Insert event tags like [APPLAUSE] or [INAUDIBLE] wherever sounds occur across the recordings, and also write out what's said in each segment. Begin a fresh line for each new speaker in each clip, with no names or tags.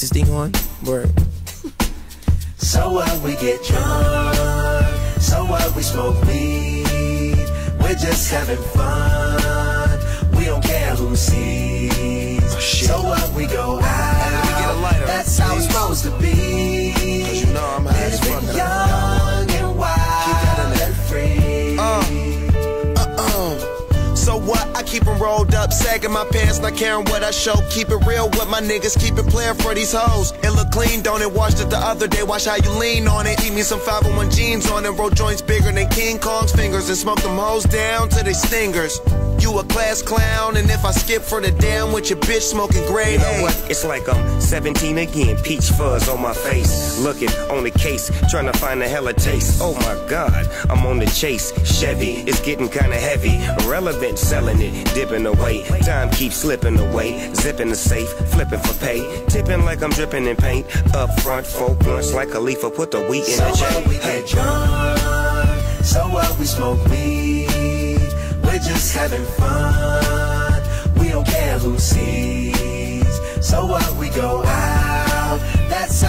Is this thing on? Word.
So what we get drunk, so what we smoke weed, we're just having fun, we don't care who sees.
Oh, shit.
So what we go out,
keep 'em rolled up, sagging my pants, not caring what I show. Keep it real with my niggas, keep it playing for these hoes. It look clean, don't it? Washed it the other day, watch how you lean on it. Eat me some 501 jeans on it, roll joints bigger than King Kong's fingers, and smoke them hoes down to they stingers. You a class clown, and if I skip for the damn with your bitch smoking gray.
You know what? It's like I'm 17 again. Peach fuzz on my face. Looking on the case, trying to find a hella taste. Oh my god, I'm on the chase. Chevy, it's getting kinda heavy. Irrelevant, selling it, dipping away. Time keeps slipping away. Zipping the safe, flipping for pay. Tipping like I'm dripping in paint. Up front, four blunts like a leaf. Put the wheat in
So
the
what
J.
we
Hey.
get drunk, so what we smoke weed, we're just having fun, we don't care who sees. So what we go out, that's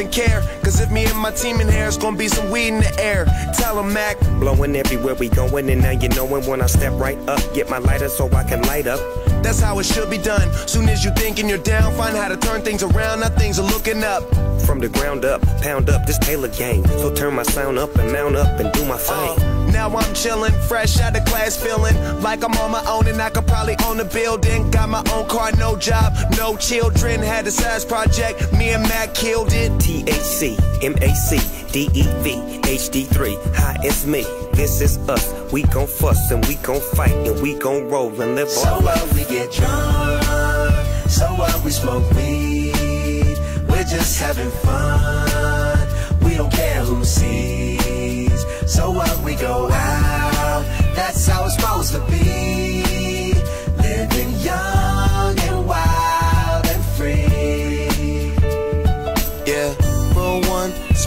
even care. Cause if me and my team in here, it's gonna be some weed in the air. Tell 'em, Mac.
Blowing everywhere we going, and now you knowin' when I step right up. Get my lighter so I can light up.
That's how it should be done. Soon as you thinking you're down, find how to turn things around. Now things are looking up.
From the ground up, pound up this Taylor Gang. So turn my sound up and mount up and do my
Uh,
thing.
now I'm chillin', fresh out of class, feeling like I'm on my own and I could probably own a building. Got my own car, no job, no children. Had a size project, me and Mac killed it.
THC, MAC, DEV, HD3. Hi, it's me. This is us. We gon' fuss and we gon' fight and we gon' roll and live
So
our life.
what we get drunk, so what we smoke weed, we're just having fun, we don't care who sees. So what we go out, that's how it's supposed to be.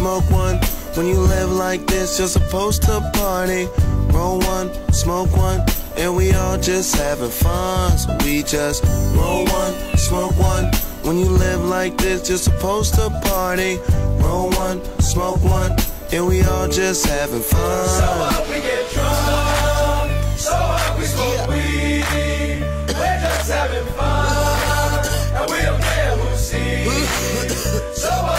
Smoke one. When you live like this, you're supposed to party. Roll one, smoke one, and we all just having fun. So we just roll one, smoke one. When you live like this, you're supposed to party. Roll one, smoke one, and we all just having fun.
So what we get drunk, so what we smoke weed, we're just having fun, and we don't care who sees. [LAUGHS] So what we go out.